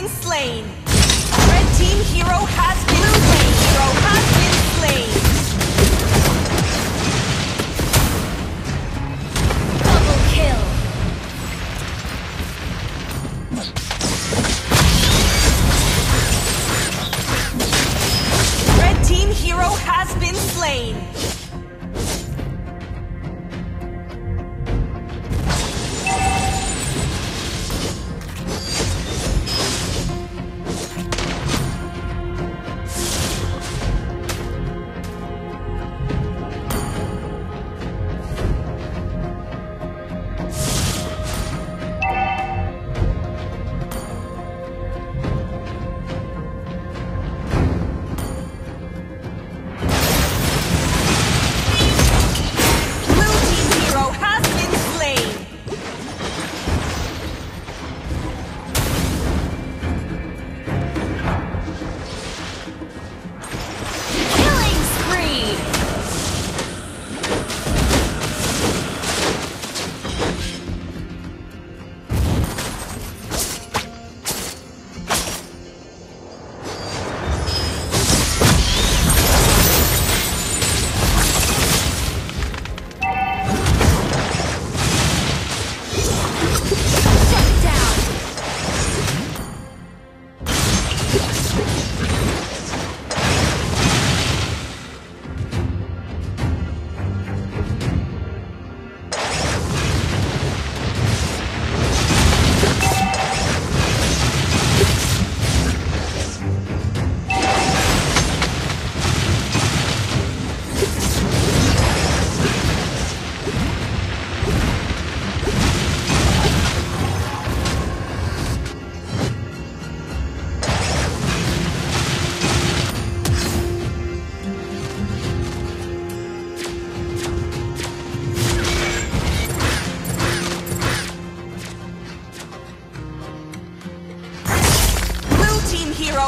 been slain. Red team hero has been slain. Hero has been slain.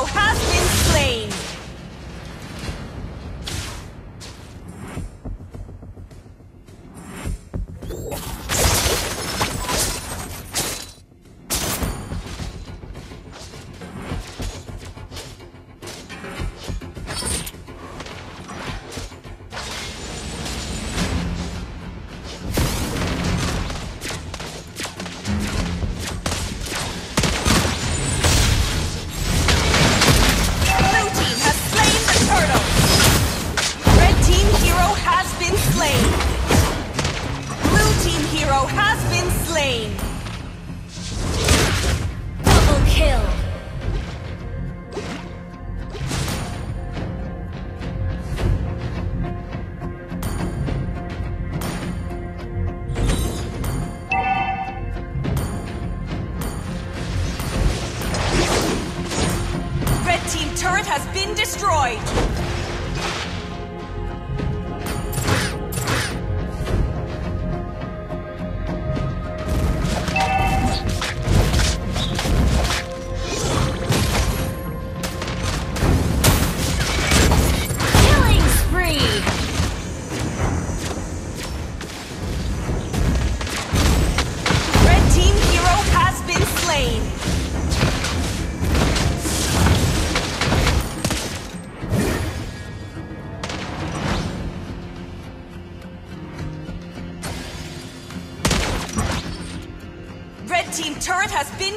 hero has been slain.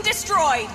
destroyed!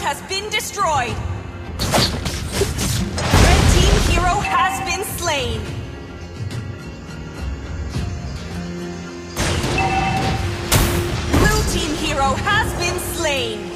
turret has been destroyed. Red team hero has been slain. Blue team hero has been slain.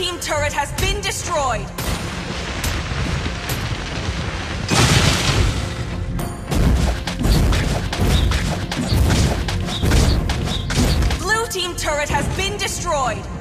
team turret has been destroyed! Blue team turret has been destroyed!